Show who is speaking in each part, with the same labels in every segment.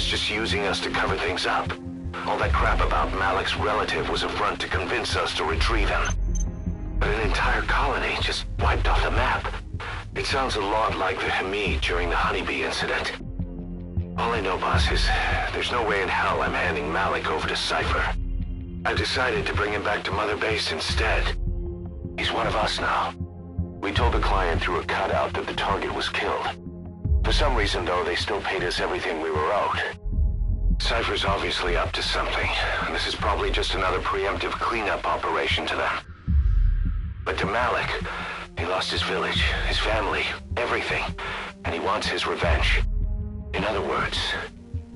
Speaker 1: was just using us to cover things up. All that crap about Malik's relative was a front to convince us to retrieve him. But an entire colony just wiped off the map. It sounds a lot like the Hamid during the Honeybee incident. All I know, boss, is there's no way in hell I'm handing Malik over to Cypher. I've decided to bring him back to Mother Base instead. He's one of us now. We told the client through a cutout that the target was killed. For some reason, though, they still paid us everything we were owed. Cypher's obviously up to something, this is probably just another preemptive cleanup operation to them. But to Malik, he lost his village, his family, everything, and he wants his revenge. In other words,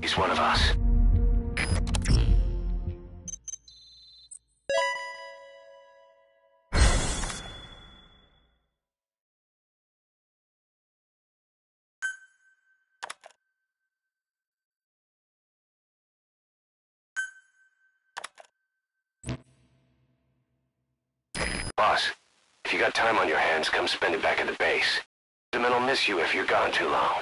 Speaker 1: he's one of us. Boss, if you got time on your hands, come spend it back at the base. The men will miss you if you're gone too long.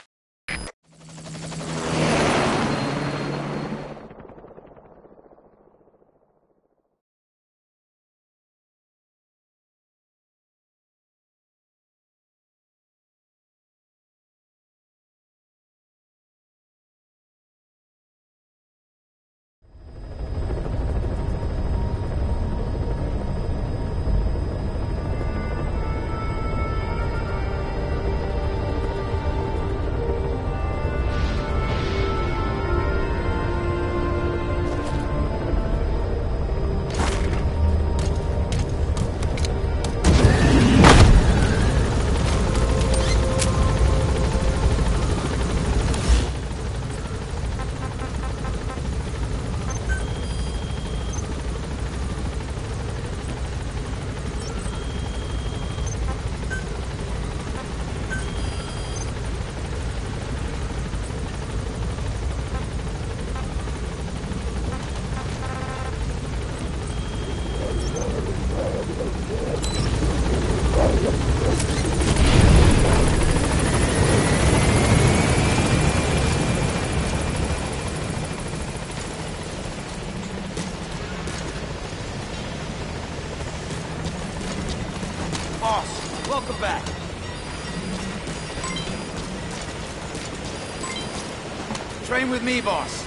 Speaker 2: With me, boss.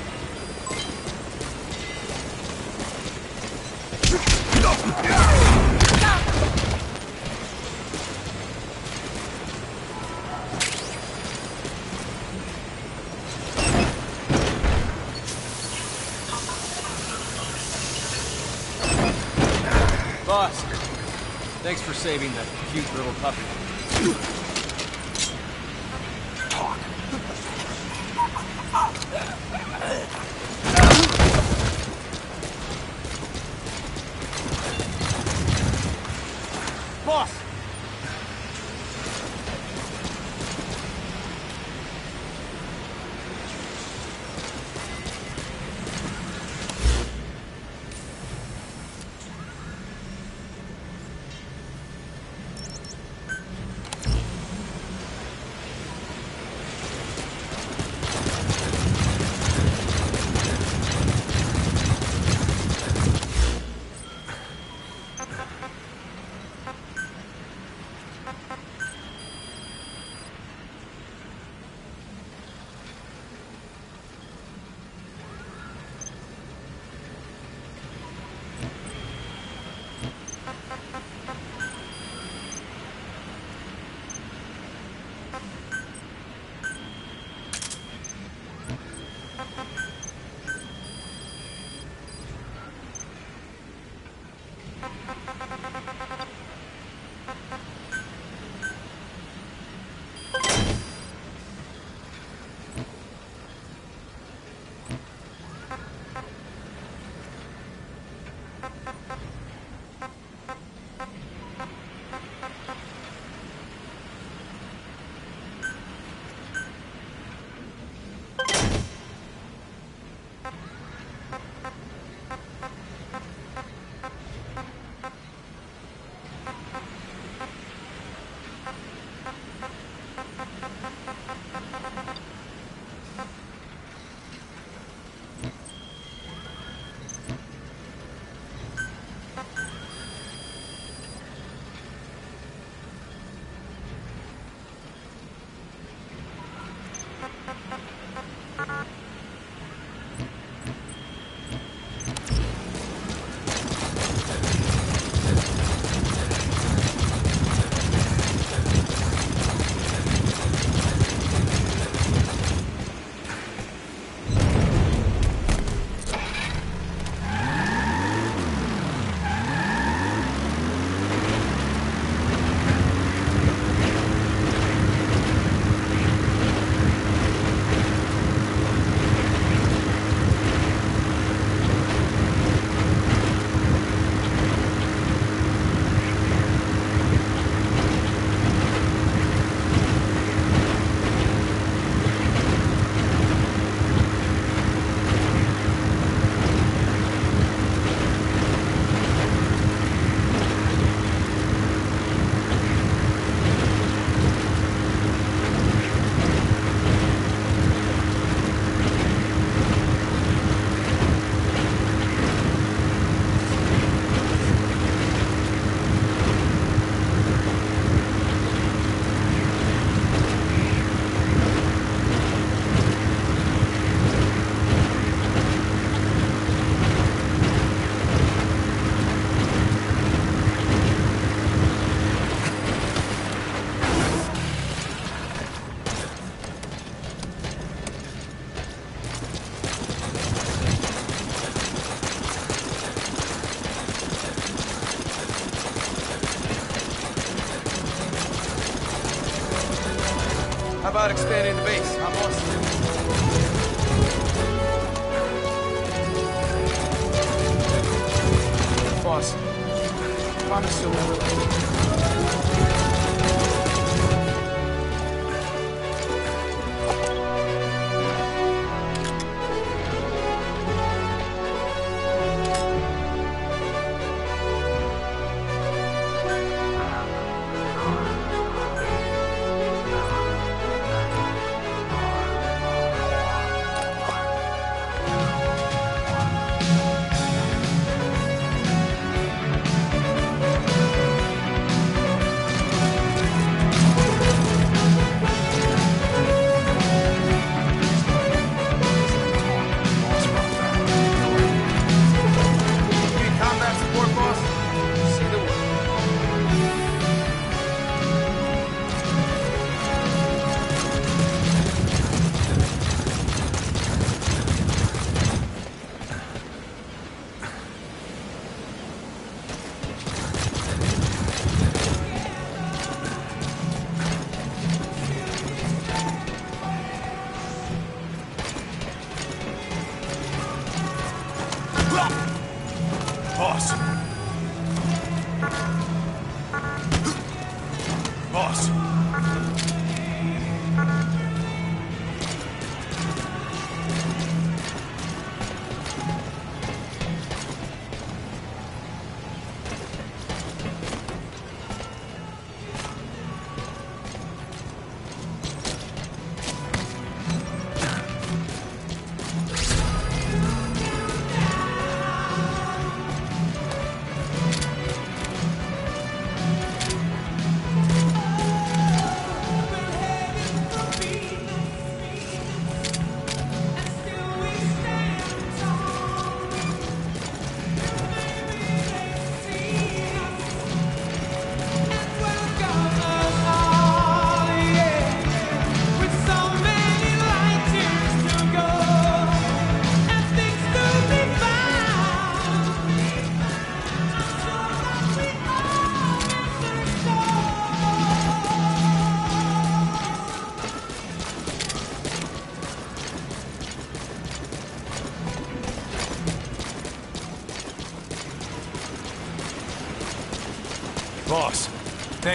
Speaker 2: Boss, thanks for saving the cute little puppy.
Speaker 3: Promise you'll never let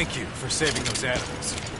Speaker 4: thank you for saving those animals.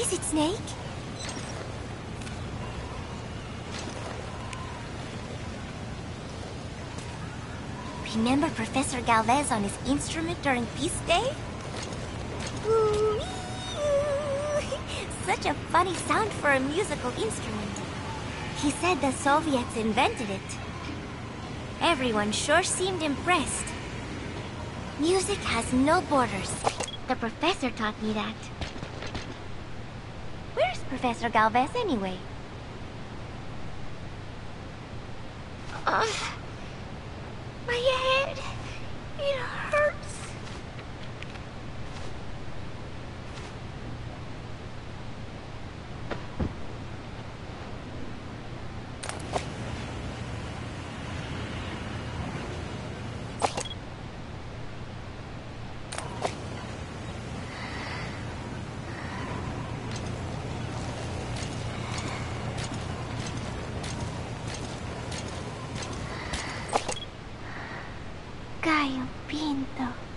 Speaker 5: Is it, Snake? Remember Professor Galvez on his instrument during Peace Day? Ooh-wee-oo. Such a funny sound for a musical instrument. He said the Soviets invented it. Everyone sure seemed impressed. Music has no borders. The professor taught me that. Professor Galvez anyway? Ugh. My head. It hurts. Caio Pinto.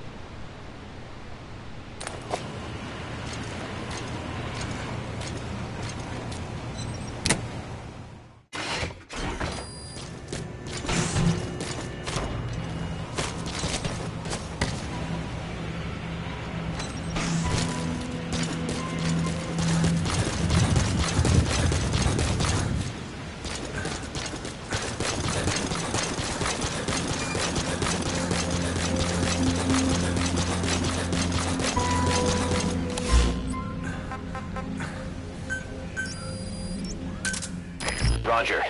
Speaker 1: Roger.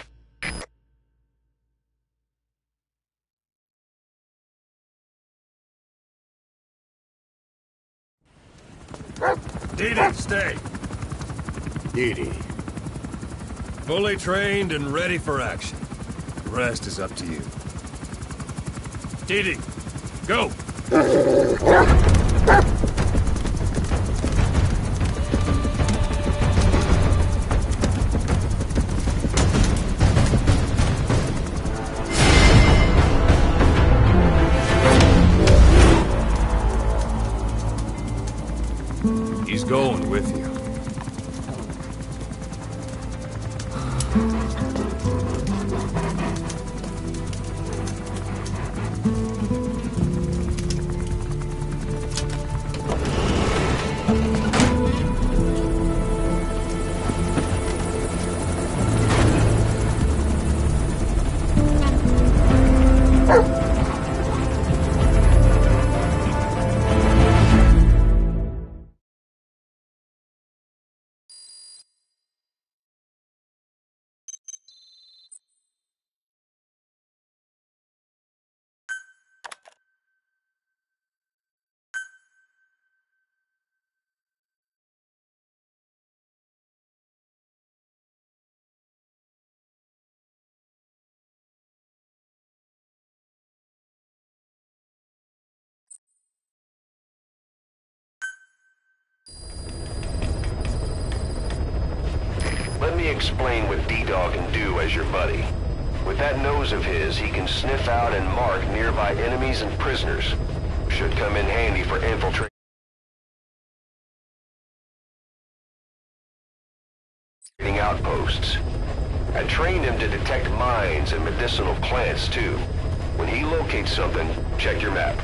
Speaker 6: DD, stay.
Speaker 7: DD.
Speaker 6: Fully trained and ready for action. The rest is up to you. DD, go!
Speaker 1: Let me explain what D-Dog can do as your buddy. With that nose of his, he can sniff out and mark nearby enemies and prisoners. Should come in handy for infiltrating outposts. I trained him to detect mines and medicinal plants, too. When he locates something, check your map.